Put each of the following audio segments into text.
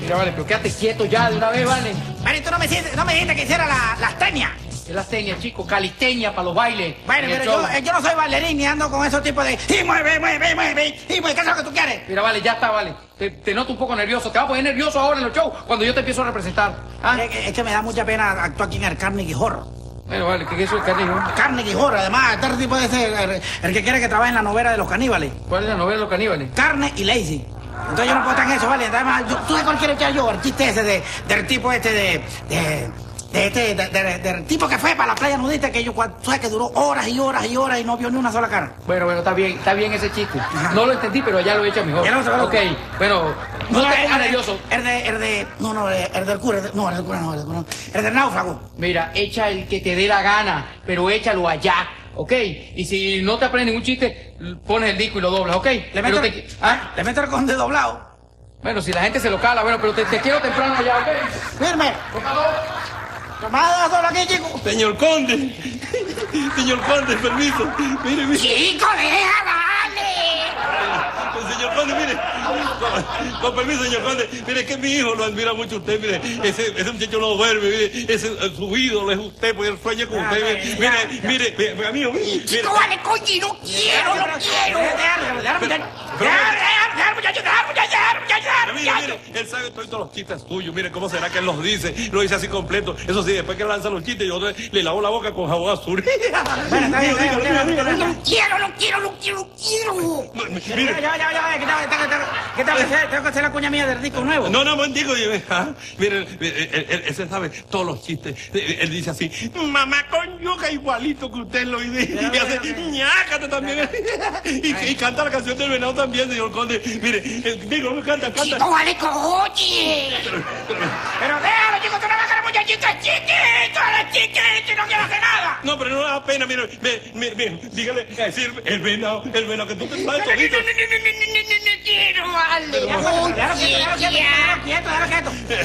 Mira, vale, pero quédate quieto ya de una vez, vale. Vale, tú no me, dijiste- no me dijiste que hiciera la, la astenia. Es la teña, chico, caliteña para los bailes. Bueno, pero yo, eh, yo no soy bailarín ni ando con esos tipos de... Y mueve, mueve, mueve, y mueve, ¿qué es lo que tú quieres? Mira, vale, ya está, vale. Te, te noto un poco nervioso. Te vas a poner nervioso ahora en los shows cuando yo te empiezo a representar. ¿Ah? Es, que, es que me da mucha pena actuar aquí en el Carnegie Hall. Bueno, vale, eso es canijo. Carnegie Hall, además, este tipo de ese, el, el que quiere que trabaje en la novela de los caníbales. ¿Cuál es la novela de los caníbales? Carne y lazy. Entonces yo no puedo estar en eso, ¿vale? Además, yo, ¿tú sabes cuál quiero echar yo? El chiste ese de, del tipo este de... de de este, de- de- del tipo que fue para la playa nudista que yo, sabes que duró horas y horas y horas y no vio ni una sola cara. Bueno, bueno, está bien, está bien ese chiste. No lo entendí, pero ya lo he hecho mejor. Ya lo Ok, bueno, no te el- pongas nervioso. El de, el de, no, no, el del cura, el de- no, el del cura no, el del cura no. El del náufrago. Mira, echa el que te dé la gana, pero échalo allá, ¿ok? Y si no te aprendes ningún chiste, pones el disco y lo doblas, ¿ok? Le meto, te- ¿Ah? le meto el conde doblado. Bueno, si la gente se lo cala, bueno, pero te, te quiero temprano allá, ¿ok? Firme. Por favor. Tomada solo aquí, chico. Señor Conde, señor Conde, permiso. Mire, mire. Chico, deja, vale. Señor Conde, mire. Con, con permiso, señor Conde. Mire que mi hijo lo admira mucho a usted. Mire, ese, ese muchacho no duerme. Mire, ese, eh, su ídolo es usted, porque él sueña con usted. Mire, mire, mire, mire, mire, amigo, mire. Chico, vale, coño, no quiero, no quiero. Déjalo, muchacho, déjalo, muchacho, él sabe todos los chistes suyos. Mire cómo será que él los dice. Lo dice así completo. Eso sí, después que lanza los chistes, yo le, lavo la boca con jabón azul. No quiero, no quiero, no quiero, quiero. Mire. Ya, ya, ya, ¿qué tal. Tengo que hacer la cuña mía del disco nuevo. No, no, mendigo. ah, Mire, él, él- él- ese sabe todos los chistes. Él, dice así, mamá con yuca igualito que usted lo dice. Y hace, ñácate también. Y canta la canción del venado también, señor Conde. Mire, eh, digo, canta, canta. Chico, vale, coño. Pero déjalo, chico, tú no vas a el muchachito es chiquito, él es chiquito y no quiere hacer nada. No, pero no da pena, mire, mire, mire, dígale, decir, el venado, el venado, que tú te sabes todito.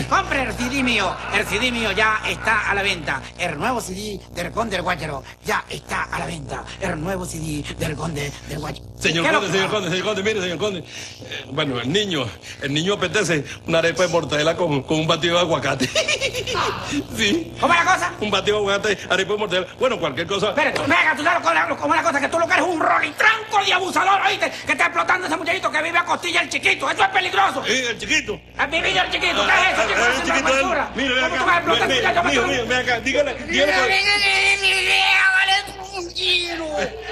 Compre el CD mío. El CD mío ya está a la venta. El nuevo CD del Conde del Guacharo ya está a la venta. El nuevo CD del Conde del Guacharo. Señor ¿Qué Conde, señor Conde, señor Conde, mire, señor Conde. Eh, bueno, el niño, el niño apetece una arepa de mortadela con, con un batido de aguacate. sí. ¿Cómo es la cosa? Un batido de aguacate, arepa de mortadela. Bueno, cualquier cosa. Espera, tú, venga, tú sabes cómo es la- cosa, que tú lo que eres un rolitranco de abusador, ¿oíste? Que está explotando ese muchachito que vive a costilla el chiquito. Eso es peligroso. El chiquito. ¿Has vivido el chiquito? ¿Qué es eso? Ah, Es basura. Mire, ven ¿Cómo tú vas a acá. ven. Dígale, dígale.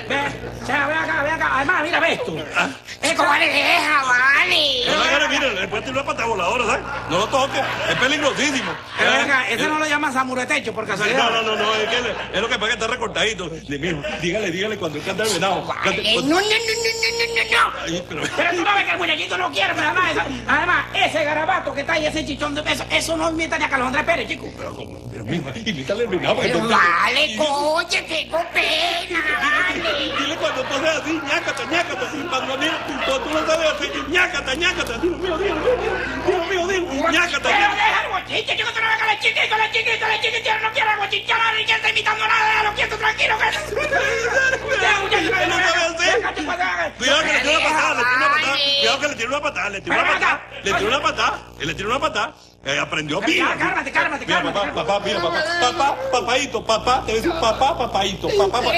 Ven, ya, ven acá, ven acá. Además, mira, ves tú. Ah. Es como vale, deja, vale. No, no, no, mire, puede tirar una pata voladora, ¿sabes? No lo toque, es peligrosísimo. Pero ven acá, Eh, ese no lo llaman samuretecho por No, casualidad. no, no, no, es que le- es lo que pasa que está recortadito. De mijo, dígale, dígale cuando canta el venado. Cante- No, no, no, no, no, no, no. Ay, pero... Pero tú no ves que el muñequito no quiere, pero además, eso- además, ese garabato que está ahí, ese chichón de eso, eso no imita ni a Carlos Andrés Pérez, chico. Pero, como- pero mijo, invítale el venado. para que Pero vale, coche, tengo pena, vale. Dile cuando tú seas así, ñácata, ñácata. Mira, cuando tú lo sabes así, ñácata, ñácata. Dilo mío, dilo, dilo, dilo, dilo, dilo, ñácata, Pero ñácata. deja el guachiche, chico, no ves que el chiquito, el chiquito, el chiquito, no quiere guachichar a nadie, que está imitando nada, déjalo quieto, tranquilo, que... Ya, muchacho, Él no sabe hacer. venga, chico, venga. Cuidado que le tire una patada, le tire una patada. Vale. Cuidado que le tire una patada, le tire una patada. venga. Le tire una patada, le tire una patada. Eh, aprendió bien. ya, cálmate, cálmate, Mira, cálmate, papá, cálmate. papá, mira, papá, papá, papaito, papá, te decir papá, papaito, papá, papá.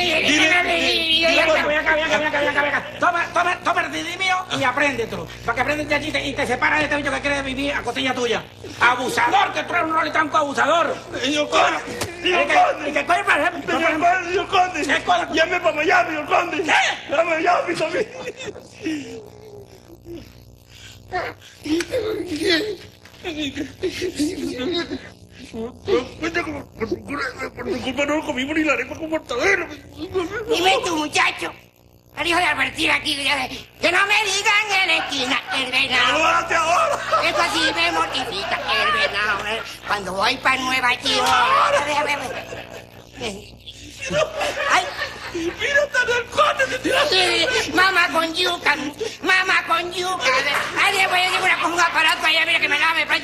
Toma, toma, toma el mío y apréndetelo. Para que aprendas ya y te, y te separas de este bicho que quiere vivir a costilla tuya. Abusador, que tú eres un rolitranco abusador. Señor Conde, Y señor que- Conde. Señor Conde. ¿Qué? Llame a Miami también. Por tu culpa no comimos ni la arepa con mortadela. Dime tú, muchacho. El hijo de advertir aquí que, no me digan en la esquina el ¡No venado. ahora! Eso sí me mortifica el venado. eh. Cuando voy para Nueva York. Ay, Sí, mamá con yuca, mamá con yuca. Ahí voy a llevar con un aparato allá, mira que me lave, me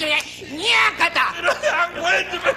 ñácata. Pero se dan cuenta.